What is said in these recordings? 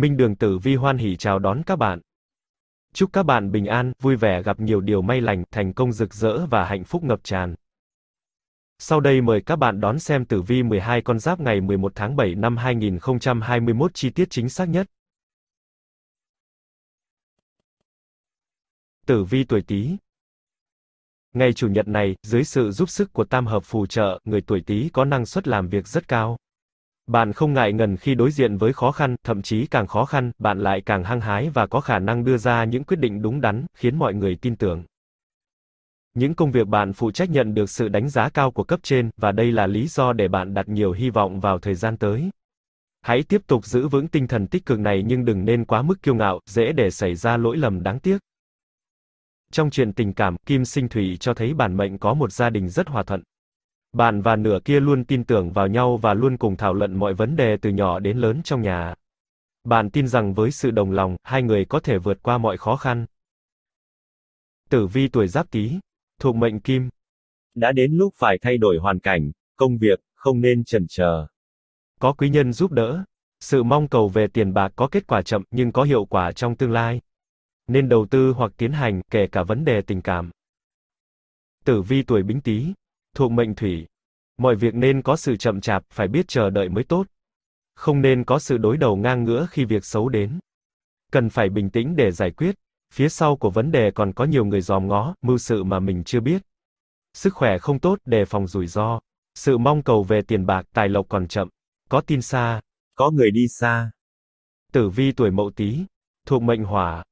Minh Đường Tử Vi hoan hỉ chào đón các bạn. Chúc các bạn bình an, vui vẻ gặp nhiều điều may lành, thành công rực rỡ và hạnh phúc ngập tràn. Sau đây mời các bạn đón xem tử vi 12 con giáp ngày 11 tháng 7 năm 2021 chi tiết chính xác nhất. Tử vi tuổi Tý. Ngày chủ nhật này, dưới sự giúp sức của tam hợp phù trợ, người tuổi Tý có năng suất làm việc rất cao. Bạn không ngại ngần khi đối diện với khó khăn, thậm chí càng khó khăn, bạn lại càng hăng hái và có khả năng đưa ra những quyết định đúng đắn, khiến mọi người tin tưởng. Những công việc bạn phụ trách nhận được sự đánh giá cao của cấp trên, và đây là lý do để bạn đặt nhiều hy vọng vào thời gian tới. Hãy tiếp tục giữ vững tinh thần tích cực này nhưng đừng nên quá mức kiêu ngạo, dễ để xảy ra lỗi lầm đáng tiếc. Trong chuyện tình cảm, Kim Sinh Thủy cho thấy bản mệnh có một gia đình rất hòa thuận. Bạn và nửa kia luôn tin tưởng vào nhau và luôn cùng thảo luận mọi vấn đề từ nhỏ đến lớn trong nhà. Bạn tin rằng với sự đồng lòng, hai người có thể vượt qua mọi khó khăn. Tử vi tuổi Giáp Tý, thuộc mệnh Kim. Đã đến lúc phải thay đổi hoàn cảnh, công việc, không nên chần chờ. Có quý nhân giúp đỡ. Sự mong cầu về tiền bạc có kết quả chậm nhưng có hiệu quả trong tương lai. Nên đầu tư hoặc tiến hành, kể cả vấn đề tình cảm. Tử vi tuổi Bính Tý, thuộc mệnh thủy. Mọi việc nên có sự chậm chạp, phải biết chờ đợi mới tốt. Không nên có sự đối đầu ngang ngửa khi việc xấu đến. Cần phải bình tĩnh để giải quyết. Phía sau của vấn đề còn có nhiều người dòm ngó, mưu sự mà mình chưa biết. Sức khỏe không tốt, đề phòng rủi ro. Sự mong cầu về tiền bạc, tài lộc còn chậm. Có tin xa. Có người đi xa. Tử vi tuổi mậu tý, thuộc mệnh hỏa.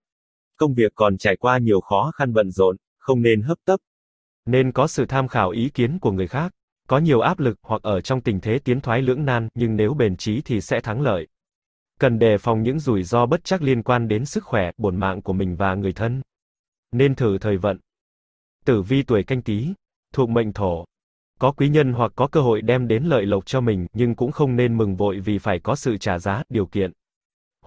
Công việc còn trải qua nhiều khó khăn bận rộn, không nên hấp tấp, nên có sự tham khảo ý kiến của người khác. Có nhiều áp lực hoặc ở trong tình thế tiến thoái lưỡng nan, nhưng nếu bền trí thì sẽ thắng lợi. Cần đề phòng những rủi ro bất chắc liên quan đến sức khỏe, bổn mạng của mình và người thân. Nên thử thời vận. Tử vi tuổi canh tí, thuộc mệnh thổ. Có quý nhân hoặc có cơ hội đem đến lợi lộc cho mình, nhưng cũng không nên mừng vội vì phải có sự trả giá, điều kiện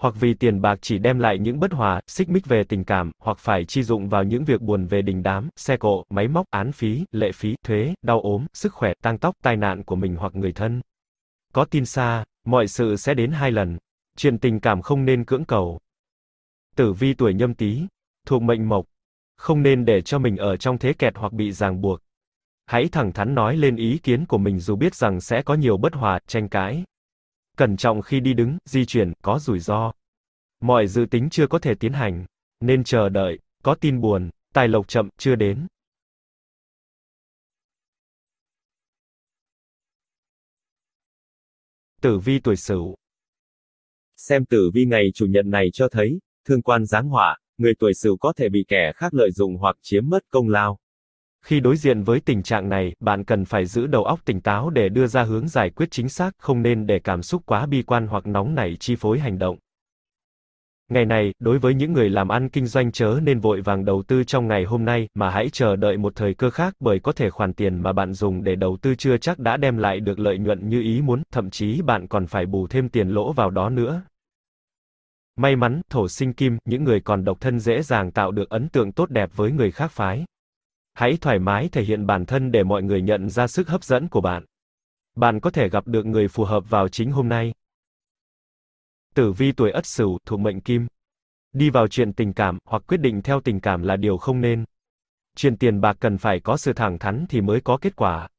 hoặc vì tiền bạc chỉ đem lại những bất hòa, xích mích về tình cảm, hoặc phải chi dụng vào những việc buồn về đình đám, xe cộ, máy móc, án phí, lệ phí, thuế, đau ốm, sức khỏe, tăng tóc, tai nạn của mình hoặc người thân. Có tin xa, mọi sự sẽ đến hai lần. Chuyện tình cảm không nên cưỡng cầu. Tử vi tuổi nhâm tý, thuộc mệnh mộc. Không nên để cho mình ở trong thế kẹt hoặc bị ràng buộc. Hãy thẳng thắn nói lên ý kiến của mình dù biết rằng sẽ có nhiều bất hòa, tranh cãi. Cẩn trọng khi đi đứng, di chuyển, có rủi ro. Mọi dự tính chưa có thể tiến hành. Nên chờ đợi, có tin buồn, tài lộc chậm, chưa đến. Tử vi tuổi Sửu. Xem tử vi ngày chủ nhật này cho thấy, thương quan giáng họa, người tuổi Sửu có thể bị kẻ khác lợi dụng hoặc chiếm mất công lao. Khi đối diện với tình trạng này, bạn cần phải giữ đầu óc tỉnh táo để đưa ra hướng giải quyết chính xác, không nên để cảm xúc quá bi quan hoặc nóng nảy chi phối hành động. Ngày này, đối với những người làm ăn kinh doanh chớ nên vội vàng đầu tư trong ngày hôm nay, mà hãy chờ đợi một thời cơ khác bởi có thể khoản tiền mà bạn dùng để đầu tư chưa chắc đã đem lại được lợi nhuận như ý muốn, thậm chí bạn còn phải bù thêm tiền lỗ vào đó nữa. May mắn, thổ sinh kim, những người còn độc thân dễ dàng tạo được ấn tượng tốt đẹp với người khác phái. Hãy thoải mái thể hiện bản thân để mọi người nhận ra sức hấp dẫn của bạn. Bạn có thể gặp được người phù hợp vào chính hôm nay. Tử vi tuổi Ất Sửu, thuộc mệnh Kim. Đi vào chuyện tình cảm hoặc quyết định theo tình cảm là điều không nên. Chuyện tiền bạc cần phải có sự thẳng thắn thì mới có kết quả.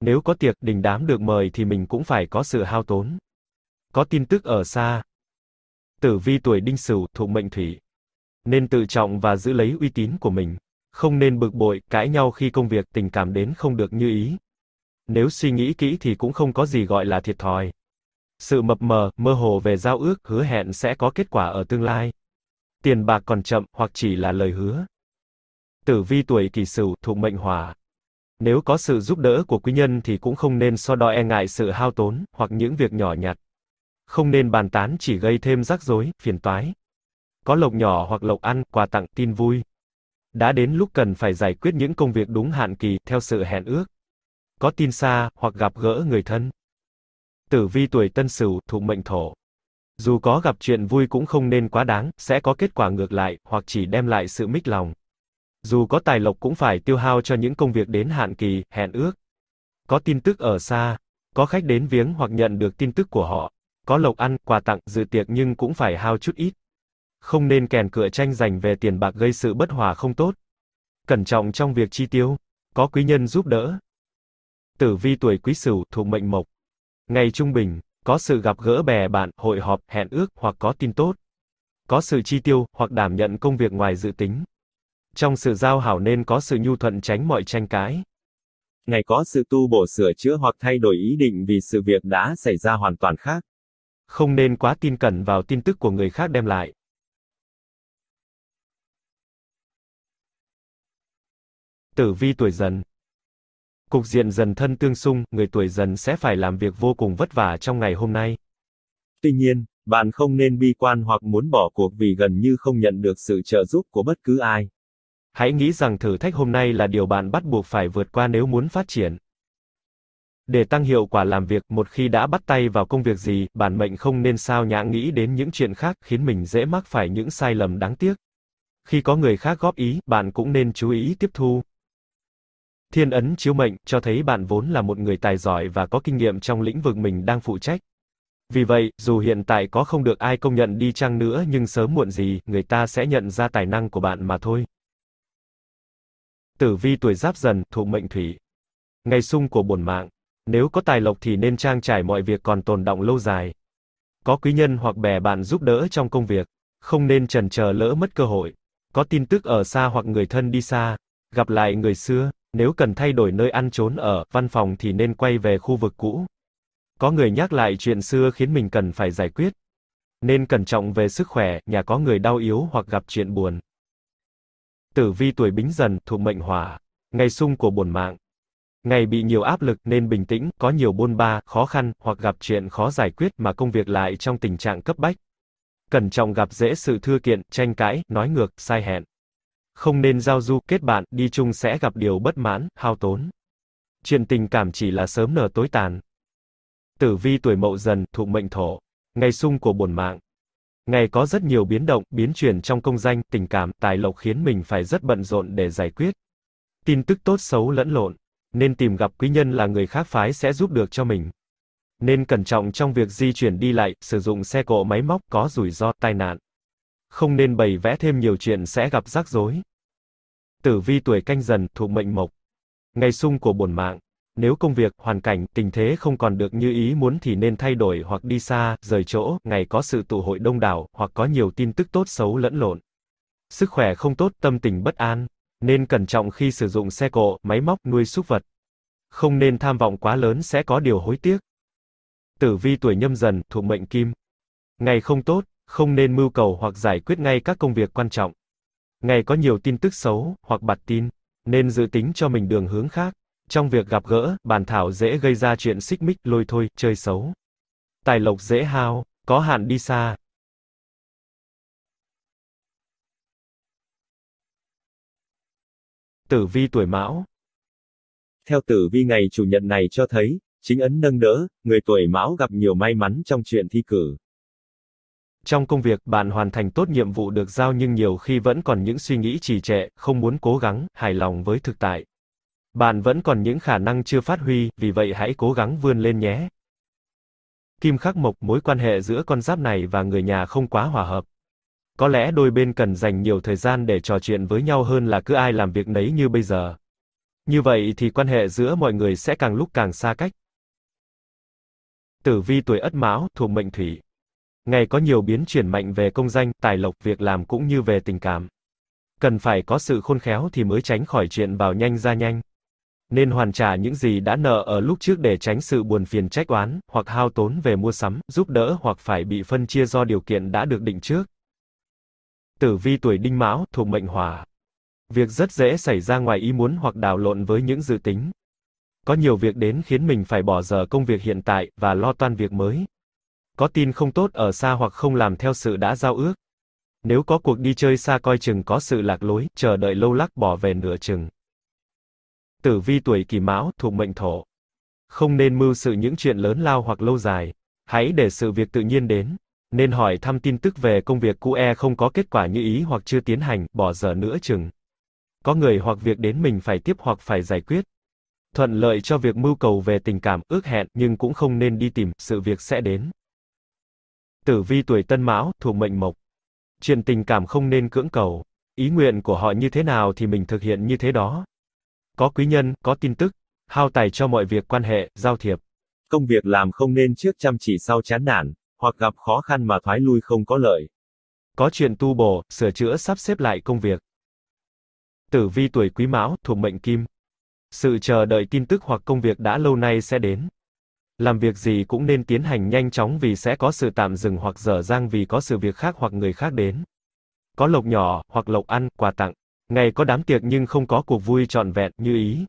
Nếu có tiệc đình đám được mời thì mình cũng phải có sự hao tốn. Có tin tức ở xa. Tử vi tuổi Đinh Sửu, thuộc mệnh Thủy. Nên tự trọng và giữ lấy uy tín của mình. Không nên bực bội, cãi nhau khi công việc, tình cảm đến không được như ý. Nếu suy nghĩ kỹ thì cũng không có gì gọi là thiệt thòi. Sự mập mờ, mơ hồ về giao ước, hứa hẹn sẽ có kết quả ở tương lai. Tiền bạc còn chậm, hoặc chỉ là lời hứa. Tử vi tuổi kỷ sửu, thuộc mệnh hỏa. Nếu có sự giúp đỡ của quý nhân thì cũng không nên so đo e ngại sự hao tốn, hoặc những việc nhỏ nhặt. Không nên bàn tán chỉ gây thêm rắc rối, phiền toái. Có lộc nhỏ hoặc lộc ăn, quà tặng, tin vui. Đã đến lúc cần phải giải quyết những công việc đúng hạn kỳ, theo sự hẹn ước. Có tin xa, hoặc gặp gỡ người thân. Tử vi tuổi tân sửu, thuộc mệnh thổ. Dù có gặp chuyện vui cũng không nên quá đáng, sẽ có kết quả ngược lại, hoặc chỉ đem lại sự mích lòng. Dù có tài lộc cũng phải tiêu hao cho những công việc đến hạn kỳ, hẹn ước. Có tin tức ở xa, có khách đến viếng hoặc nhận được tin tức của họ. Có lộc ăn, quà tặng, dự tiệc nhưng cũng phải hao chút ít. Không nên kèn cựa tranh giành về tiền bạc gây sự bất hòa không tốt. Cẩn trọng trong việc chi tiêu. Có quý nhân giúp đỡ. Tử vi tuổi quý sửu, thuộc mệnh mộc. Ngày trung bình, có sự gặp gỡ bè bạn, hội họp, hẹn ước, hoặc có tin tốt. Có sự chi tiêu, hoặc đảm nhận công việc ngoài dự tính. Trong sự giao hảo nên có sự nhu thuận tránh mọi tranh cãi. Ngày có sự tu bổ sửa chữa hoặc thay đổi ý định vì sự việc đã xảy ra hoàn toàn khác. Không nên quá tin cẩn vào tin tức của người khác đem lại. Tử vi tuổi dần Cục diện dần thân tương xung, người tuổi dần sẽ phải làm việc vô cùng vất vả trong ngày hôm nay. Tuy nhiên, bạn không nên bi quan hoặc muốn bỏ cuộc vì gần như không nhận được sự trợ giúp của bất cứ ai. Hãy nghĩ rằng thử thách hôm nay là điều bạn bắt buộc phải vượt qua nếu muốn phát triển. Để tăng hiệu quả làm việc, một khi đã bắt tay vào công việc gì, bản mệnh không nên sao nhãng nghĩ đến những chuyện khác khiến mình dễ mắc phải những sai lầm đáng tiếc. Khi có người khác góp ý, bạn cũng nên chú ý tiếp thu. Thiên ấn chiếu mệnh cho thấy bạn vốn là một người tài giỏi và có kinh nghiệm trong lĩnh vực mình đang phụ trách. Vì vậy, dù hiện tại có không được ai công nhận đi chăng nữa nhưng sớm muộn gì, người ta sẽ nhận ra tài năng của bạn mà thôi. Tử vi tuổi giáp dần, thuộc mệnh thủy. Ngày sung của bổn mạng. Nếu có tài lộc thì nên trang trải mọi việc còn tồn động lâu dài. Có quý nhân hoặc bè bạn giúp đỡ trong công việc. Không nên trần chờ lỡ mất cơ hội. Có tin tức ở xa hoặc người thân đi xa. Gặp lại người xưa. Nếu cần thay đổi nơi ăn trốn ở, văn phòng thì nên quay về khu vực cũ. Có người nhắc lại chuyện xưa khiến mình cần phải giải quyết. Nên cẩn trọng về sức khỏe, nhà có người đau yếu hoặc gặp chuyện buồn. Tử vi tuổi bính dần, thuộc mệnh hỏa. Ngày sung của bổn mạng. Ngày bị nhiều áp lực nên bình tĩnh, có nhiều bôn ba, khó khăn, hoặc gặp chuyện khó giải quyết mà công việc lại trong tình trạng cấp bách. Cẩn trọng gặp dễ sự thưa kiện, tranh cãi, nói ngược, sai hẹn. Không nên giao du, kết bạn, đi chung sẽ gặp điều bất mãn, hao tốn. Chuyện tình cảm chỉ là sớm nở tối tàn. Tử vi tuổi mậu dần, thuộc mệnh thổ. Ngày sung của bổn mạng. Ngày có rất nhiều biến động, biến chuyển trong công danh, tình cảm, tài lộc khiến mình phải rất bận rộn để giải quyết. Tin tức tốt xấu lẫn lộn. Nên tìm gặp quý nhân là người khác phái sẽ giúp được cho mình. Nên cẩn trọng trong việc di chuyển đi lại, sử dụng xe cộ máy móc có rủi ro, tai nạn. Không nên bày vẽ thêm nhiều chuyện sẽ gặp rắc rối. Tử vi tuổi canh dần, thuộc mệnh mộc. Ngày sung của bổn mạng. Nếu công việc, hoàn cảnh, tình thế không còn được như ý muốn thì nên thay đổi hoặc đi xa, rời chỗ, ngày có sự tụ hội đông đảo, hoặc có nhiều tin tức tốt xấu lẫn lộn. Sức khỏe không tốt, tâm tình bất an. Nên cẩn trọng khi sử dụng xe cộ, máy móc, nuôi súc vật. Không nên tham vọng quá lớn sẽ có điều hối tiếc. Tử vi tuổi nhâm dần, thuộc mệnh kim. Ngày không tốt, không nên mưu cầu hoặc giải quyết ngay các công việc quan trọng. Ngày có nhiều tin tức xấu, hoặc bặt tin, nên dự tính cho mình đường hướng khác. Trong việc gặp gỡ, bàn thảo dễ gây ra chuyện xích mích, lôi thôi, chơi xấu. Tài lộc dễ hao, có hạn đi xa. Tử vi tuổi mão Theo tử vi ngày chủ nhật này cho thấy, chính ấn nâng đỡ, người tuổi mão gặp nhiều may mắn trong chuyện thi cử. Trong công việc, bạn hoàn thành tốt nhiệm vụ được giao nhưng nhiều khi vẫn còn những suy nghĩ trì trệ, không muốn cố gắng, hài lòng với thực tại. Bạn vẫn còn những khả năng chưa phát huy, vì vậy hãy cố gắng vươn lên nhé. Kim khắc mộc, mối quan hệ giữa con giáp này và người nhà không quá hòa hợp. Có lẽ đôi bên cần dành nhiều thời gian để trò chuyện với nhau hơn là cứ ai làm việc nấy như bây giờ. Như vậy thì quan hệ giữa mọi người sẽ càng lúc càng xa cách. Tử vi tuổi Ất Mão, thuộc mệnh Thủy. Ngày có nhiều biến chuyển mạnh về công danh, tài lộc, việc làm cũng như về tình cảm. Cần phải có sự khôn khéo thì mới tránh khỏi chuyện vào nhanh ra nhanh. Nên hoàn trả những gì đã nợ ở lúc trước để tránh sự buồn phiền trách oán, hoặc hao tốn về mua sắm, giúp đỡ hoặc phải bị phân chia do điều kiện đã được định trước. Tử vi tuổi đinh mão, thuộc mệnh hỏa. Việc rất dễ xảy ra ngoài ý muốn hoặc đảo lộn với những dự tính. Có nhiều việc đến khiến mình phải bỏ giờ công việc hiện tại, và lo toan việc mới. Có tin không tốt ở xa hoặc không làm theo sự đã giao ước. Nếu có cuộc đi chơi xa coi chừng có sự lạc lối, chờ đợi lâu lắc bỏ về nửa chừng. Tử vi tuổi kỷ mão, thuộc mệnh thổ. Không nên mưu sự những chuyện lớn lao hoặc lâu dài. Hãy để sự việc tự nhiên đến. Nên hỏi thăm tin tức về công việc cũ e không có kết quả như ý hoặc chưa tiến hành, bỏ dở nữa chừng. Có người hoặc việc đến mình phải tiếp hoặc phải giải quyết. Thuận lợi cho việc mưu cầu về tình cảm, ước hẹn, nhưng cũng không nên đi tìm, sự việc sẽ đến. Tử vi tuổi Tân Mão, thuộc mệnh Mộc. Chuyện tình cảm không nên cưỡng cầu. Ý nguyện của họ như thế nào thì mình thực hiện như thế đó. Có quý nhân, có tin tức, hao tài cho mọi việc quan hệ, giao thiệp. Công việc làm không nên trước chăm chỉ sau chán nản, hoặc gặp khó khăn mà thoái lui không có lợi. Có chuyện tu bổ, sửa chữa sắp xếp lại công việc. Tử vi tuổi Quý Mão, thuộc mệnh Kim. Sự chờ đợi tin tức hoặc công việc đã lâu nay sẽ đến. Làm việc gì cũng nên tiến hành nhanh chóng vì sẽ có sự tạm dừng hoặc dở dang vì có sự việc khác hoặc người khác đến. Có lộc nhỏ, hoặc lộc ăn, quà tặng. Ngày có đám tiệc nhưng không có cuộc vui trọn vẹn như ý.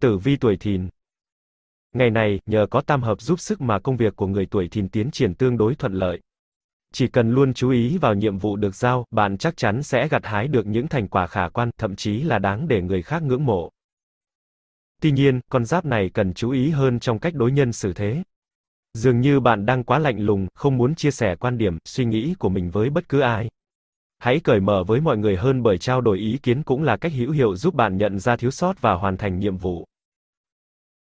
Tử vi tuổi thìn. Ngày này, nhờ có tam hợp giúp sức mà công việc của người tuổi thìn tiến triển tương đối thuận lợi. Chỉ cần luôn chú ý vào nhiệm vụ được giao, bạn chắc chắn sẽ gặt hái được những thành quả khả quan, thậm chí là đáng để người khác ngưỡng mộ. Tuy nhiên, con giáp này cần chú ý hơn trong cách đối nhân xử thế. Dường như bạn đang quá lạnh lùng, không muốn chia sẻ quan điểm, suy nghĩ của mình với bất cứ ai. Hãy cởi mở với mọi người hơn bởi trao đổi ý kiến cũng là cách hữu hiệu giúp bạn nhận ra thiếu sót và hoàn thành nhiệm vụ.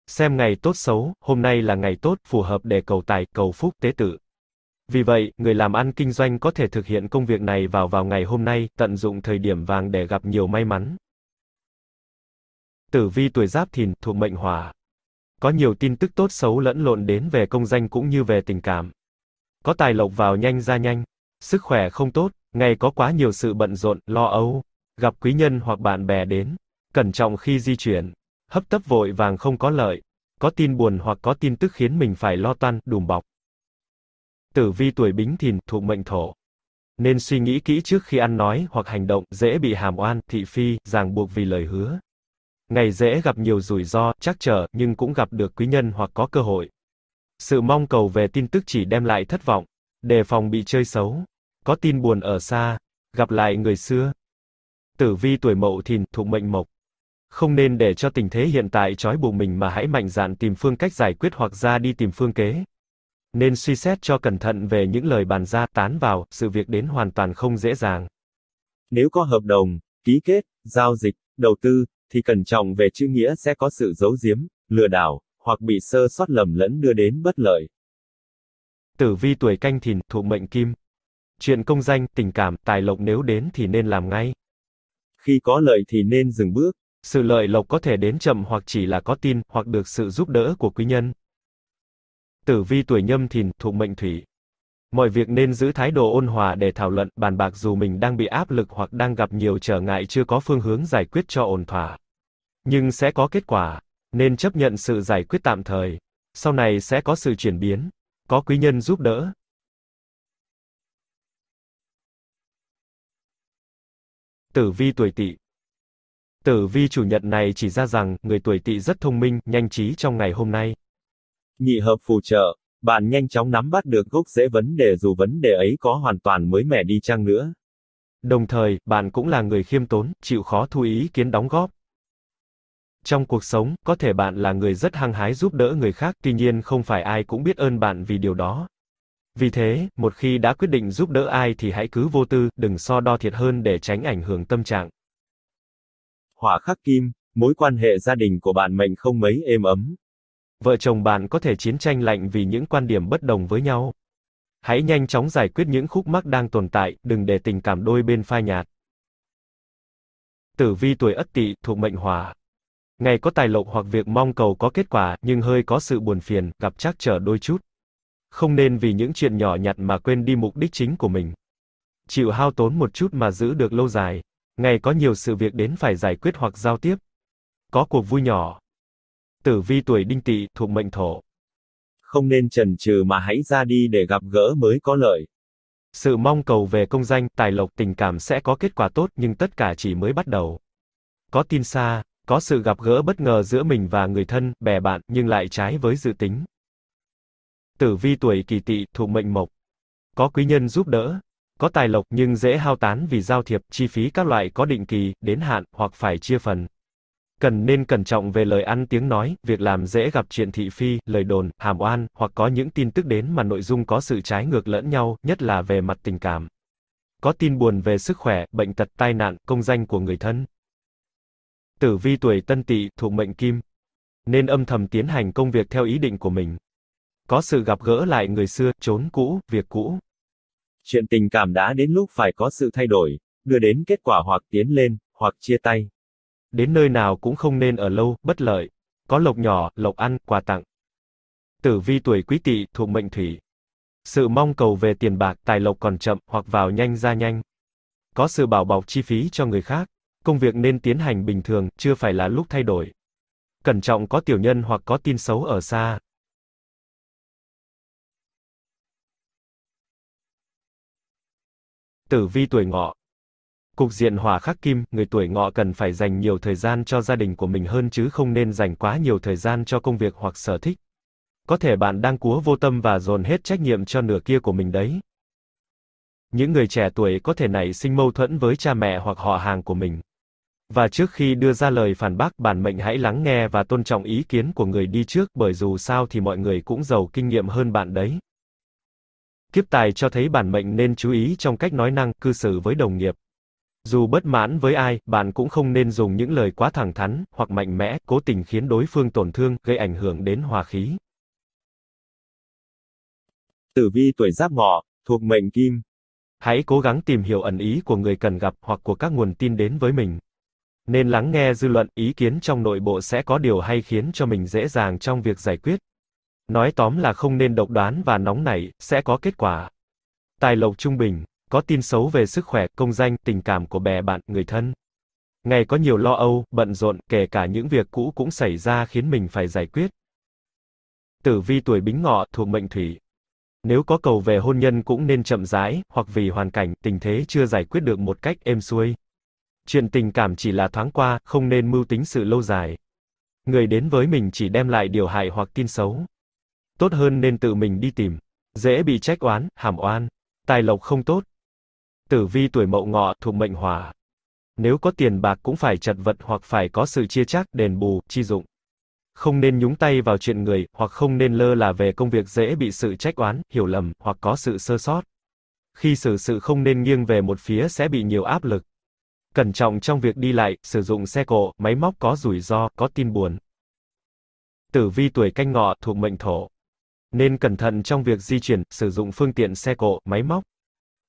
Xem ngày tốt xấu, hôm nay là ngày tốt, phù hợp để cầu tài, cầu phúc, tế tự. Vì vậy, người làm ăn kinh doanh có thể thực hiện công việc này vào vào ngày hôm nay, tận dụng thời điểm vàng để gặp nhiều may mắn. Tử vi tuổi Giáp Thìn, thuộc mệnh Hỏa. Có nhiều tin tức tốt xấu lẫn lộn đến về công danh cũng như về tình cảm. Có tài lộc vào nhanh ra nhanh, sức khỏe không tốt, ngày có quá nhiều sự bận rộn, lo âu, gặp quý nhân hoặc bạn bè đến, cẩn trọng khi di chuyển, hấp tấp vội vàng không có lợi, có tin buồn hoặc có tin tức khiến mình phải lo toan, đùm bọc. Tử vi tuổi Bính Thìn, thuộc mệnh Thổ. Nên suy nghĩ kỹ trước khi ăn nói hoặc hành động, dễ bị hàm oan, thị phi, ràng buộc vì lời hứa. Ngày dễ gặp nhiều rủi ro, chắc trở, nhưng cũng gặp được quý nhân hoặc có cơ hội. Sự mong cầu về tin tức chỉ đem lại thất vọng, đề phòng bị chơi xấu. Có tin buồn ở xa, gặp lại người xưa. Tử vi tuổi Mậu Thìn, thuộc mệnh Mộc. Không nên để cho tình thế hiện tại trói buộc mình mà hãy mạnh dạn tìm phương cách giải quyết hoặc ra đi tìm phương kế. Nên suy xét cho cẩn thận về những lời bàn ra, tán vào, sự việc đến hoàn toàn không dễ dàng. Nếu có hợp đồng, ký kết, giao dịch, đầu tư, thì cẩn trọng về chữ nghĩa sẽ có sự giấu giếm, lừa đảo, hoặc bị sơ sót lầm lẫn đưa đến bất lợi. Tử vi tuổi canh thìn, thuộc mệnh kim. Chuyện công danh, tình cảm, tài lộc nếu đến thì nên làm ngay. Khi có lợi thì nên dừng bước. Sự lợi lộc có thể đến chậm hoặc chỉ là có tin, hoặc được sự giúp đỡ của quý nhân. Tử vi tuổi nhâm thìn, thuộc mệnh thủy. Mọi việc nên giữ thái độ ôn hòa để thảo luận, bàn bạc dù mình đang bị áp lực hoặc đang gặp nhiều trở ngại chưa có phương hướng giải quyết cho ổn thỏa. Nhưng sẽ có kết quả, nên chấp nhận sự giải quyết tạm thời. Sau này sẽ có sự chuyển biến, có quý nhân giúp đỡ. Tử vi tuổi Tỵ. Tử vi chủ nhật này chỉ ra rằng người tuổi Tỵ rất thông minh, nhanh trí trong ngày hôm nay. Nhị hợp phù trợ, bạn nhanh chóng nắm bắt được gốc rễ vấn đề dù vấn đề ấy có hoàn toàn mới mẻ đi chăng nữa. Đồng thời, bạn cũng là người khiêm tốn, chịu khó thu ý kiến đóng góp. Trong cuộc sống, có thể bạn là người rất hăng hái giúp đỡ người khác, tuy nhiên không phải ai cũng biết ơn bạn vì điều đó. Vì thế, một khi đã quyết định giúp đỡ ai thì hãy cứ vô tư, đừng so đo thiệt hơn để tránh ảnh hưởng tâm trạng. Hỏa khắc kim, mối quan hệ gia đình của bạn mệnh không mấy êm ấm. Vợ chồng bạn có thể chiến tranh lạnh vì những quan điểm bất đồng với nhau. Hãy nhanh chóng giải quyết những khúc mắc đang tồn tại, đừng để tình cảm đôi bên phai nhạt. Tử vi tuổi Ất Tỵ thuộc mệnh Hỏa. Ngày có tài lộc hoặc việc mong cầu có kết quả, nhưng hơi có sự buồn phiền, gặp trắc trở đôi chút. Không nên vì những chuyện nhỏ nhặt mà quên đi mục đích chính của mình. Chịu hao tốn một chút mà giữ được lâu dài. Ngày có nhiều sự việc đến phải giải quyết hoặc giao tiếp. Có cuộc vui nhỏ. Tử vi tuổi đinh tỵ, thuộc mệnh thổ. Không nên chần chừ mà hãy ra đi để gặp gỡ mới có lợi. Sự mong cầu về công danh, tài lộc, tình cảm sẽ có kết quả tốt nhưng tất cả chỉ mới bắt đầu. Có tin xa, có sự gặp gỡ bất ngờ giữa mình và người thân, bè bạn, nhưng lại trái với dự tính. Tử vi tuổi kỳ tỵ, thuộc mệnh mộc. Có quý nhân giúp đỡ. Có tài lộc nhưng dễ hao tán vì giao thiệp, chi phí các loại có định kỳ, đến hạn, hoặc phải chia phần. Cần nên cẩn trọng về lời ăn tiếng nói, việc làm dễ gặp chuyện thị phi, lời đồn, hàm oan, hoặc có những tin tức đến mà nội dung có sự trái ngược lẫn nhau, nhất là về mặt tình cảm. Có tin buồn về sức khỏe, bệnh tật, tai nạn, công danh của người thân. Tử vi tuổi Tân Tỵ, thuộc mệnh Kim. Nên âm thầm tiến hành công việc theo ý định của mình. Có sự gặp gỡ lại người xưa, trốn cũ, việc cũ. Chuyện tình cảm đã đến lúc phải có sự thay đổi, đưa đến kết quả hoặc tiến lên, hoặc chia tay. Đến nơi nào cũng không nên ở lâu, bất lợi. Có lộc nhỏ, lộc ăn, quà tặng. Tử vi tuổi quý tỵ, thuộc mệnh thủy. Sự mong cầu về tiền bạc, tài lộc còn chậm, hoặc vào nhanh ra nhanh. Có sự bảo bọc chi phí cho người khác. Công việc nên tiến hành bình thường, chưa phải là lúc thay đổi. Cẩn trọng có tiểu nhân hoặc có tin xấu ở xa. Tử vi tuổi ngọ. Cục diện hỏa khắc kim, người tuổi ngọ cần phải dành nhiều thời gian cho gia đình của mình hơn chứ không nên dành quá nhiều thời gian cho công việc hoặc sở thích. Có thể bạn đang cúa vô tâm và dồn hết trách nhiệm cho nửa kia của mình đấy. Những người trẻ tuổi có thể nảy sinh mâu thuẫn với cha mẹ hoặc họ hàng của mình. Và trước khi đưa ra lời phản bác, bản mệnh hãy lắng nghe và tôn trọng ý kiến của người đi trước bởi dù sao thì mọi người cũng giàu kinh nghiệm hơn bạn đấy. Kiếp tài cho thấy bản mệnh nên chú ý trong cách nói năng, cư xử với đồng nghiệp. Dù bất mãn với ai, bạn cũng không nên dùng những lời quá thẳng thắn, hoặc mạnh mẽ, cố tình khiến đối phương tổn thương, gây ảnh hưởng đến hòa khí. Tử vi tuổi giáp ngọ, thuộc mệnh kim. Hãy cố gắng tìm hiểu ẩn ý của người cần gặp hoặc của các nguồn tin đến với mình. Nên lắng nghe dư luận, ý kiến trong nội bộ sẽ có điều hay khiến cho mình dễ dàng trong việc giải quyết. Nói tóm là không nên độc đoán và nóng nảy, sẽ có kết quả. Tài lộc trung bình, có tin xấu về sức khỏe, công danh, tình cảm của bè bạn, người thân. Ngày có nhiều lo âu, bận rộn, kể cả những việc cũ cũng xảy ra khiến mình phải giải quyết. Tử vi tuổi bính ngọ, thuộc mệnh thủy. Nếu có cầu về hôn nhân cũng nên chậm rãi, hoặc vì hoàn cảnh, tình thế chưa giải quyết được một cách êm xuôi. Chuyện tình cảm chỉ là thoáng qua, không nên mưu tính sự lâu dài. Người đến với mình chỉ đem lại điều hại hoặc tin xấu. Tốt hơn nên tự mình đi tìm. Dễ bị trách oán, hàm oan. Tài lộc không tốt. Tử vi tuổi mậu ngọ, thuộc mệnh hỏa. Nếu có tiền bạc cũng phải chật vật hoặc phải có sự chia chác đền bù, chi dụng. Không nên nhúng tay vào chuyện người, hoặc không nên lơ là về công việc dễ bị sự trách oán, hiểu lầm, hoặc có sự sơ sót. Khi xử sự không nên nghiêng về một phía sẽ bị nhiều áp lực. Cẩn trọng trong việc đi lại, sử dụng xe cộ, máy móc có rủi ro, có tin buồn. Tử vi tuổi canh ngọ, thuộc mệnh thổ. Nên cẩn thận trong việc di chuyển, sử dụng phương tiện xe cộ, máy móc.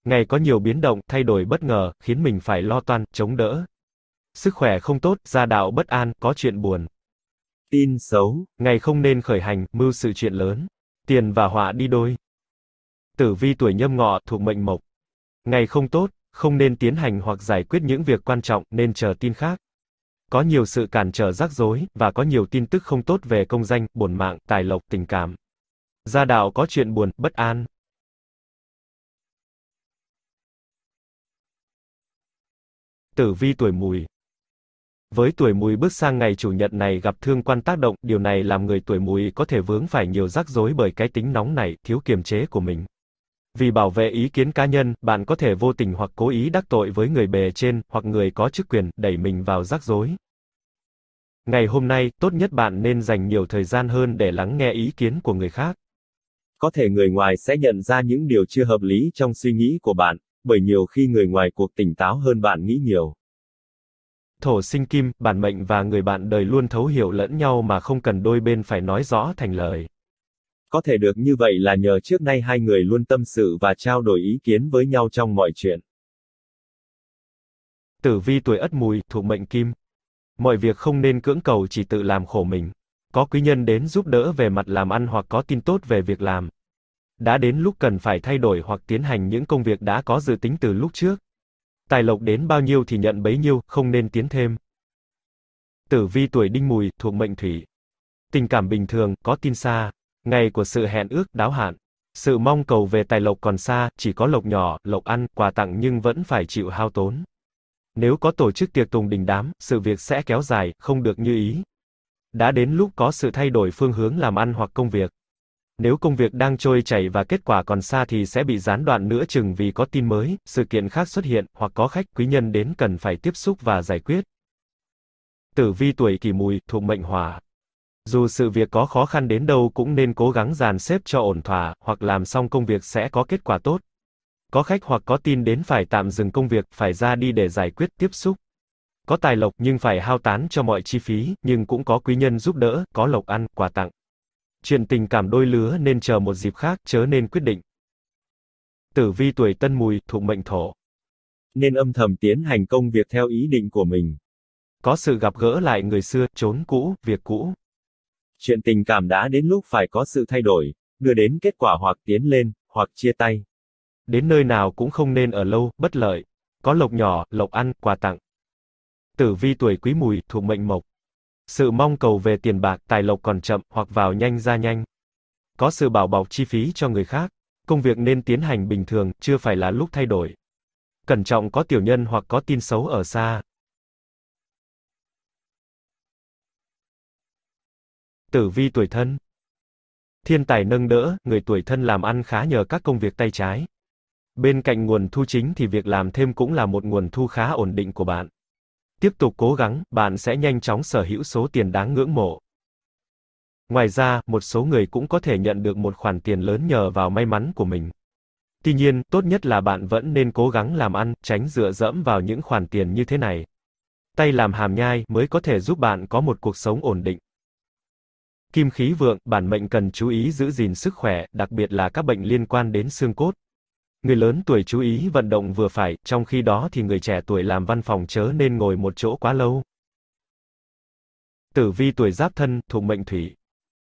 Ngày có nhiều biến động, thay đổi bất ngờ, khiến mình phải lo toan, chống đỡ. Sức khỏe không tốt, gia đạo bất an, có chuyện buồn. Tin xấu. Ngày không nên khởi hành, mưu sự chuyện lớn. Tiền và họa đi đôi. Tử vi tuổi nhâm ngọ, thuộc mệnh mộc. Ngày không tốt, không nên tiến hành hoặc giải quyết những việc quan trọng, nên chờ tin khác. Có nhiều sự cản trở rắc rối, và có nhiều tin tức không tốt về công danh, bổn mạng, tài lộc, tình cảm. Gia đạo có chuyện buồn, bất an. Tử vi tuổi mùi Với tuổi mùi bước sang ngày chủ nhật này gặp thương quan tác động, điều này làm người tuổi mùi có thể vướng phải nhiều rắc rối bởi cái tính nóng nảy, thiếu kiềm chế của mình. Vì bảo vệ ý kiến cá nhân, bạn có thể vô tình hoặc cố ý đắc tội với người bề trên, hoặc người có chức quyền, đẩy mình vào rắc rối. Ngày hôm nay, tốt nhất bạn nên dành nhiều thời gian hơn để lắng nghe ý kiến của người khác. Có thể người ngoài sẽ nhận ra những điều chưa hợp lý trong suy nghĩ của bạn, bởi nhiều khi người ngoài cuộc tỉnh táo hơn bạn nghĩ nhiều. Thổ sinh kim, bản mệnh và người bạn đời luôn thấu hiểu lẫn nhau mà không cần đôi bên phải nói rõ thành lời. Có thể được như vậy là nhờ trước nay hai người luôn tâm sự và trao đổi ý kiến với nhau trong mọi chuyện. Tử vi tuổi ất mùi, thuộc mệnh kim. Mọi việc không nên cưỡng cầu chỉ tự làm khổ mình. Có quý nhân đến giúp đỡ về mặt làm ăn hoặc có tin tốt về việc làm. Đã đến lúc cần phải thay đổi hoặc tiến hành những công việc đã có dự tính từ lúc trước. Tài lộc đến bao nhiêu thì nhận bấy nhiêu, không nên tiến thêm. Tử vi tuổi đinh mùi, thuộc mệnh thủy. Tình cảm bình thường, có tin xa. Ngày của sự hẹn ước, đáo hạn. Sự mong cầu về tài lộc còn xa, chỉ có lộc nhỏ, lộc ăn, quà tặng nhưng vẫn phải chịu hao tốn. Nếu có tổ chức tiệc tùng đình đám, sự việc sẽ kéo dài, không được như ý. Đã đến lúc có sự thay đổi phương hướng làm ăn hoặc công việc. Nếu công việc đang trôi chảy và kết quả còn xa thì sẽ bị gián đoạn nữa chừng vì có tin mới, sự kiện khác xuất hiện, hoặc có khách quý nhân đến cần phải tiếp xúc và giải quyết. Tử vi tuổi kỷ mùi, thuộc mệnh hỏa. Dù sự việc có khó khăn đến đâu cũng nên cố gắng dàn xếp cho ổn thỏa, hoặc làm xong công việc sẽ có kết quả tốt. Có khách hoặc có tin đến phải tạm dừng công việc, phải ra đi để giải quyết tiếp xúc. Có tài lộc nhưng phải hao tán cho mọi chi phí, nhưng cũng có quý nhân giúp đỡ, có lộc ăn, quà tặng. Chuyện tình cảm đôi lứa nên chờ một dịp khác, chớ nên quyết định. Tử vi tuổi tân mùi, thuộc mệnh thổ. Nên âm thầm tiến hành công việc theo ý định của mình. Có sự gặp gỡ lại người xưa, trốn cũ, việc cũ. Chuyện tình cảm đã đến lúc phải có sự thay đổi, đưa đến kết quả hoặc tiến lên, hoặc chia tay. Đến nơi nào cũng không nên ở lâu, bất lợi. Có lộc nhỏ, lộc ăn, quà tặng. Tử vi tuổi quý mùi, thuộc mệnh mộc. Sự mong cầu về tiền bạc, tài lộc còn chậm, hoặc vào nhanh ra nhanh. Có sự bảo bọc chi phí cho người khác. Công việc nên tiến hành bình thường, chưa phải là lúc thay đổi. Cẩn trọng có tiểu nhân hoặc có tin xấu ở xa. Tử vi tuổi thân. Thiên tài nâng đỡ, người tuổi thân làm ăn khá nhờ các công việc tay trái. Bên cạnh nguồn thu chính thì việc làm thêm cũng là một nguồn thu khá ổn định của bạn. Tiếp tục cố gắng, bạn sẽ nhanh chóng sở hữu số tiền đáng ngưỡng mộ. Ngoài ra, một số người cũng có thể nhận được một khoản tiền lớn nhờ vào may mắn của mình. Tuy nhiên, tốt nhất là bạn vẫn nên cố gắng làm ăn, tránh dựa dẫm vào những khoản tiền như thế này. Tay làm hàm nhai mới có thể giúp bạn có một cuộc sống ổn định. Kim khí vượng, bản mệnh cần chú ý giữ gìn sức khỏe, đặc biệt là các bệnh liên quan đến xương cốt. Người lớn tuổi chú ý vận động vừa phải, trong khi đó thì người trẻ tuổi làm văn phòng chớ nên ngồi một chỗ quá lâu. Tử vi tuổi giáp thân, thuộc mệnh thủy.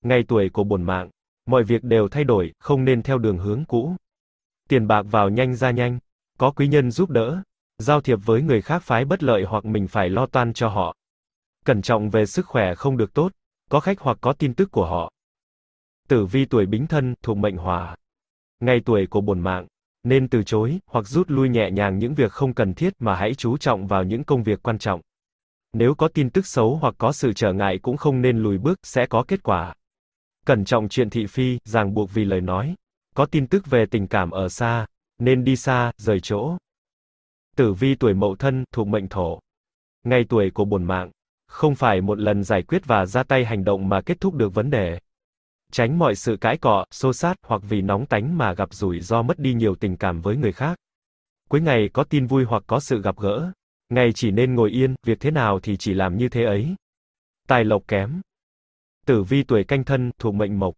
Ngày tuổi của bổn mạng, mọi việc đều thay đổi, không nên theo đường hướng cũ. Tiền bạc vào nhanh ra nhanh, có quý nhân giúp đỡ, giao thiệp với người khác phái bất lợi hoặc mình phải lo toan cho họ. Cẩn trọng về sức khỏe không được tốt, có khách hoặc có tin tức của họ. Tử vi tuổi bính thân, thuộc mệnh hỏa. Ngày tuổi của bổn mạng, nên từ chối, hoặc rút lui nhẹ nhàng những việc không cần thiết mà hãy chú trọng vào những công việc quan trọng. Nếu có tin tức xấu hoặc có sự trở ngại cũng không nên lùi bước, sẽ có kết quả. Cẩn trọng chuyện thị phi, ràng buộc vì lời nói. Có tin tức về tình cảm ở xa, nên đi xa, rời chỗ. Tử vi tuổi mậu thân, thuộc mệnh thổ. Ngày tuổi của bổn mạng, không phải một lần giải quyết và ra tay hành động mà kết thúc được vấn đề. Tránh mọi sự cãi cọ, xô sát hoặc vì nóng tánh mà gặp rủi ro mất đi nhiều tình cảm với người khác. Cuối ngày có tin vui hoặc có sự gặp gỡ. Ngày chỉ nên ngồi yên, việc thế nào thì chỉ làm như thế ấy. Tài lộc kém. Tử vi tuổi canh thân, thuộc mệnh mộc.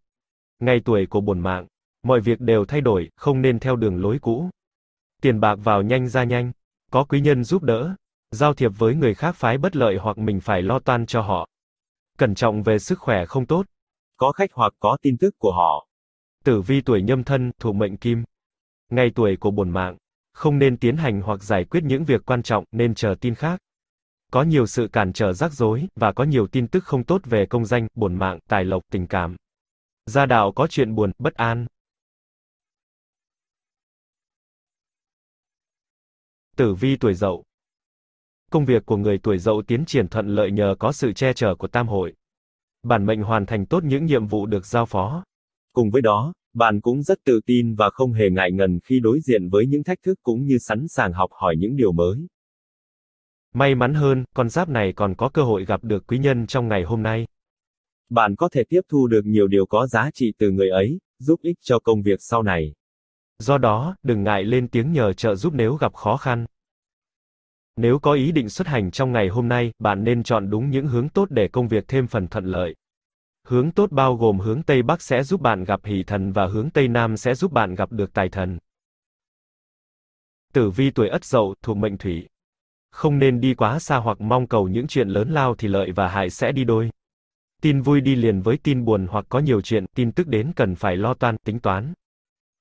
Ngày tuổi của bổn mạng. Mọi việc đều thay đổi, không nên theo đường lối cũ. Tiền bạc vào nhanh ra nhanh. Có quý nhân giúp đỡ. Giao thiệp với người khác phái bất lợi hoặc mình phải lo toan cho họ. Cẩn trọng về sức khỏe không tốt. Có khách hoặc có tin tức của họ. Tử vi tuổi nhâm thân, thuộc mệnh kim. Ngày tuổi của bổn mạng. Không nên tiến hành hoặc giải quyết những việc quan trọng, nên chờ tin khác. Có nhiều sự cản trở rắc rối, và có nhiều tin tức không tốt về công danh, bổn mạng, tài lộc, tình cảm. Gia đạo có chuyện buồn, bất an. Tử vi tuổi dậu. Công việc của người tuổi dậu tiến triển thuận lợi nhờ có sự che chở của tam hội. Bản mệnh hoàn thành tốt những nhiệm vụ được giao phó. Cùng với đó, bạn cũng rất tự tin và không hề ngại ngần khi đối diện với những thách thức cũng như sẵn sàng học hỏi những điều mới. May mắn hơn, con giáp này còn có cơ hội gặp được quý nhân trong ngày hôm nay. Bạn có thể tiếp thu được nhiều điều có giá trị từ người ấy, giúp ích cho công việc sau này. Do đó, đừng ngại lên tiếng nhờ trợ giúp nếu gặp khó khăn. Nếu có ý định xuất hành trong ngày hôm nay, bạn nên chọn đúng những hướng tốt để công việc thêm phần thuận lợi. Hướng tốt bao gồm hướng Tây Bắc sẽ giúp bạn gặp hỷ thần và hướng Tây Nam sẽ giúp bạn gặp được tài thần. Tử vi tuổi Ất Dậu, thuộc mệnh Thủy. Không nên đi quá xa hoặc mong cầu những chuyện lớn lao thì lợi và hại sẽ đi đôi. Tin vui đi liền với tin buồn hoặc có nhiều chuyện, tin tức đến cần phải lo toan, tính toán.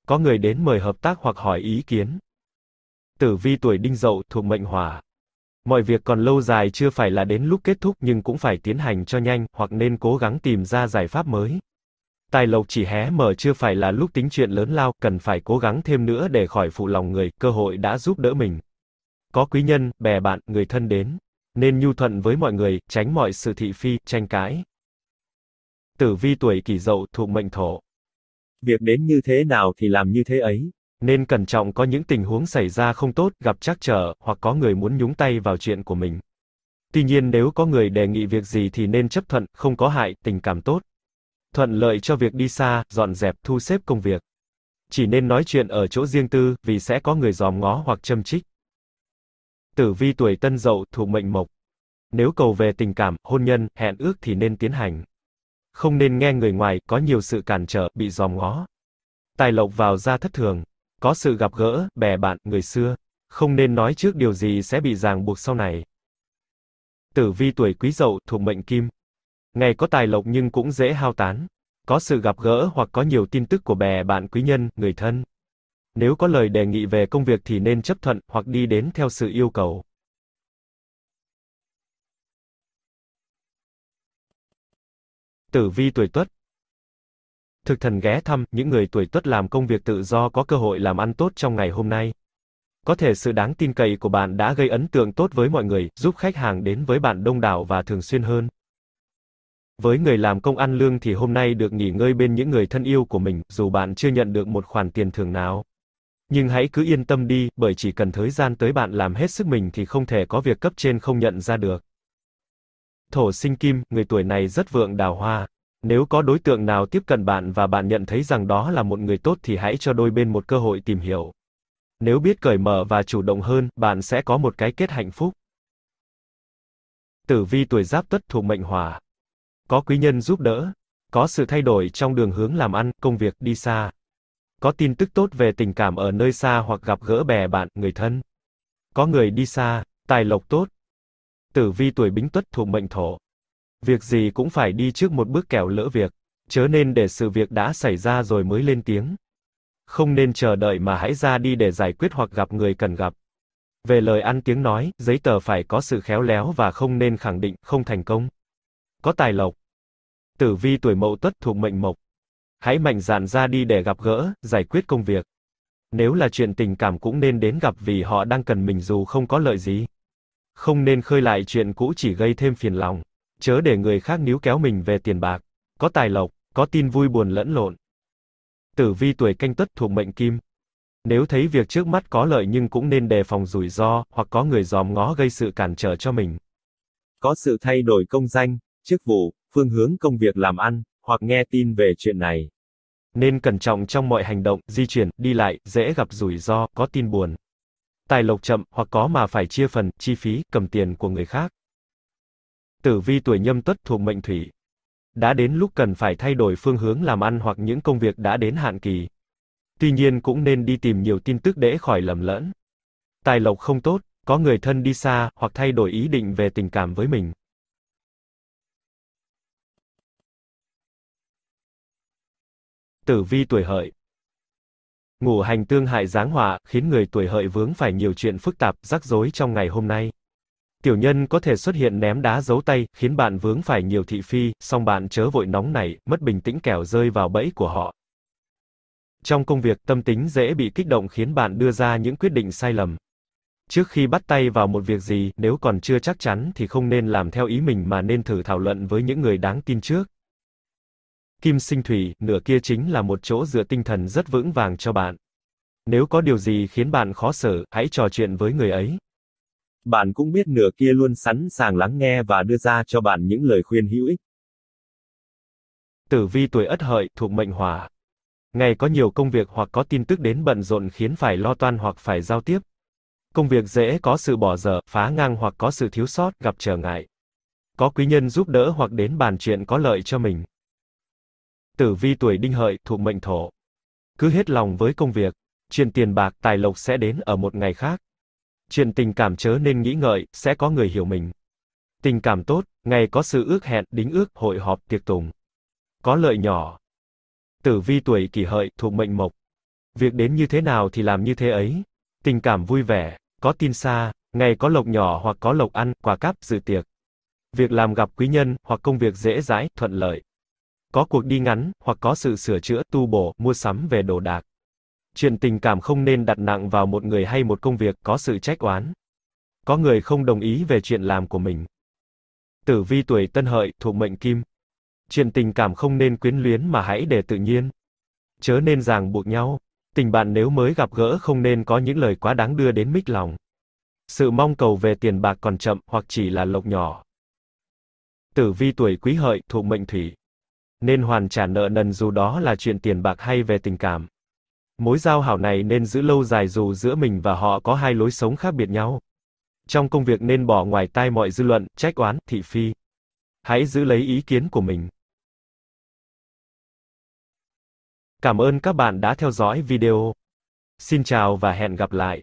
Có người đến mời hợp tác hoặc hỏi ý kiến. Tử vi tuổi Đinh Dậu, thuộc mệnh Hỏa. Mọi việc còn lâu dài chưa phải là đến lúc kết thúc nhưng cũng phải tiến hành cho nhanh, hoặc nên cố gắng tìm ra giải pháp mới. Tài lộc chỉ hé mở chưa phải là lúc tính chuyện lớn lao, cần phải cố gắng thêm nữa để khỏi phụ lòng người, cơ hội đã giúp đỡ mình. Có quý nhân, bè bạn, người thân đến. Nên nhu thuận với mọi người, tránh mọi sự thị phi, tranh cãi. Tử vi tuổi kỷ dậu, thuộc mệnh thổ. Việc đến như thế nào thì làm như thế ấy. Nên cẩn trọng có những tình huống xảy ra không tốt, gặp trắc trở, hoặc có người muốn nhúng tay vào chuyện của mình. Tuy nhiên nếu có người đề nghị việc gì thì nên chấp thuận, không có hại, tình cảm tốt. Thuận lợi cho việc đi xa, dọn dẹp, thu xếp công việc. Chỉ nên nói chuyện ở chỗ riêng tư, vì sẽ có người dòm ngó hoặc châm trích. Tử vi tuổi tân dậu, thuộc mệnh mộc. Nếu cầu về tình cảm, hôn nhân, hẹn ước thì nên tiến hành. Không nên nghe người ngoài, có nhiều sự cản trở, bị dòm ngó. Tài lộc vào ra thất thường. Có sự gặp gỡ, bè bạn, người xưa. Không nên nói trước điều gì sẽ bị ràng buộc sau này. Tử vi tuổi quý dậu, thuộc mệnh kim. Ngày có tài lộc nhưng cũng dễ hao tán. Có sự gặp gỡ hoặc có nhiều tin tức của bè bạn quý nhân, người thân. Nếu có lời đề nghị về công việc thì nên chấp thuận, hoặc đi đến theo sự yêu cầu. Tử vi tuổi Tuất Thực thần ghé thăm, những người tuổi Tuất làm công việc tự do có cơ hội làm ăn tốt trong ngày hôm nay. Có thể sự đáng tin cậy của bạn đã gây ấn tượng tốt với mọi người, giúp khách hàng đến với bạn đông đảo và thường xuyên hơn. Với người làm công ăn lương thì hôm nay được nghỉ ngơi bên những người thân yêu của mình, dù bạn chưa nhận được một khoản tiền thưởng nào. Nhưng hãy cứ yên tâm đi, bởi chỉ cần thời gian tới bạn làm hết sức mình thì không thể có việc cấp trên không nhận ra được. Thổ sinh kim, người tuổi này rất vượng đào hoa. Nếu có đối tượng nào tiếp cận bạn và bạn nhận thấy rằng đó là một người tốt thì hãy cho đôi bên một cơ hội tìm hiểu. Nếu biết cởi mở và chủ động hơn, bạn sẽ có một cái kết hạnh phúc. Tử vi tuổi giáp tuất thuộc mệnh hỏa. Có quý nhân giúp đỡ. Có sự thay đổi trong đường hướng làm ăn, công việc đi xa. Có tin tức tốt về tình cảm ở nơi xa hoặc gặp gỡ bè bạn, người thân. Có người đi xa, tài lộc tốt. Tử vi tuổi bính tuất thuộc mệnh thổ. Việc gì cũng phải đi trước một bước kẻo lỡ việc. Chớ nên để sự việc đã xảy ra rồi mới lên tiếng. Không nên chờ đợi mà hãy ra đi để giải quyết hoặc gặp người cần gặp. Về lời ăn tiếng nói, giấy tờ phải có sự khéo léo và không nên khẳng định, không thành công. Có tài lộc. Tử vi tuổi mậu tuất thuộc mệnh mộc. Hãy mạnh dạn ra đi để gặp gỡ, giải quyết công việc. Nếu là chuyện tình cảm cũng nên đến gặp vì họ đang cần mình dù không có lợi gì. Không nên khơi lại chuyện cũ chỉ gây thêm phiền lòng. Chớ để người khác níu kéo mình về tiền bạc. Có tài lộc, có tin vui buồn lẫn lộn. Tử vi tuổi canh tuất thuộc mệnh kim. Nếu thấy việc trước mắt có lợi nhưng cũng nên đề phòng rủi ro, hoặc có người dòm ngó gây sự cản trở cho mình. Có sự thay đổi công danh, chức vụ, phương hướng công việc làm ăn, hoặc nghe tin về chuyện này. Nên cẩn trọng trong mọi hành động, di chuyển, đi lại, dễ gặp rủi ro, có tin buồn. Tài lộc chậm, hoặc có mà phải chia phần, chi phí, cầm tiền của người khác. Tử vi tuổi nhâm tuất thuộc mệnh thủy. Đã đến lúc cần phải thay đổi phương hướng làm ăn hoặc những công việc đã đến hạn kỳ. Tuy nhiên cũng nên đi tìm nhiều tin tức để khỏi lầm lẫn. Tài lộc không tốt, có người thân đi xa, hoặc thay đổi ý định về tình cảm với mình. Tử vi tuổi hợi Ngũ hành tương hại giáng họa, khiến người tuổi hợi vướng phải nhiều chuyện phức tạp, rắc rối trong ngày hôm nay. Tiểu nhân có thể xuất hiện ném đá giấu tay, khiến bạn vướng phải nhiều thị phi, song bạn chớ vội nóng nảy, mất bình tĩnh kẻo rơi vào bẫy của họ. Trong công việc, tâm tính dễ bị kích động khiến bạn đưa ra những quyết định sai lầm. Trước khi bắt tay vào một việc gì, nếu còn chưa chắc chắn thì không nên làm theo ý mình mà nên thử thảo luận với những người đáng tin trước. Kim sinh thủy, nửa kia chính là một chỗ dựa tinh thần rất vững vàng cho bạn. Nếu có điều gì khiến bạn khó xử, hãy trò chuyện với người ấy. Bạn cũng biết nửa kia luôn sẵn sàng lắng nghe và đưa ra cho bạn những lời khuyên hữu ích. Tử vi tuổi ất hợi, thuộc mệnh hỏa. Ngày có nhiều công việc hoặc có tin tức đến bận rộn khiến phải lo toan hoặc phải giao tiếp. Công việc dễ có sự bỏ dở, phá ngang hoặc có sự thiếu sót, gặp trở ngại. Có quý nhân giúp đỡ hoặc đến bàn chuyện có lợi cho mình. Tử vi tuổi đinh hợi, thuộc mệnh thổ. Cứ hết lòng với công việc, chuyện tiền bạc, tài lộc sẽ đến ở một ngày khác. Chuyện tình cảm chớ nên nghĩ ngợi, sẽ có người hiểu mình. Tình cảm tốt, ngày có sự ước hẹn, đính ước, hội họp, tiệc tùng. Có lợi nhỏ. Tử vi tuổi kỷ hợi, thuộc mệnh mộc. Việc đến như thế nào thì làm như thế ấy. Tình cảm vui vẻ, có tin xa, ngày có lộc nhỏ hoặc có lộc ăn, quà cáp, dự tiệc. Việc làm gặp quý nhân, hoặc công việc dễ dãi, thuận lợi. Có cuộc đi ngắn, hoặc có sự sửa chữa, tu bổ, mua sắm về đồ đạc. Chuyện tình cảm không nên đặt nặng vào một người hay một công việc, có sự trách oán. Có người không đồng ý về chuyện làm của mình. Tử vi tuổi tân hợi, thuộc mệnh kim. Chuyện tình cảm không nên quyến luyến mà hãy để tự nhiên. Chớ nên ràng buộc nhau. Tình bạn nếu mới gặp gỡ không nên có những lời quá đáng đưa đến mích lòng. Sự mong cầu về tiền bạc còn chậm, hoặc chỉ là lộc nhỏ. Tử vi tuổi quý hợi, thuộc mệnh thủy. Nên hoàn trả nợ nần dù đó là chuyện tiền bạc hay về tình cảm. Mối giao hảo này nên giữ lâu dài dù giữa mình và họ có hai lối sống khác biệt nhau. Trong công việc nên bỏ ngoài tai mọi dư luận, trách oán, thị phi. Hãy giữ lấy ý kiến của mình. Cảm ơn các bạn đã theo dõi video. Xin chào và hẹn gặp lại.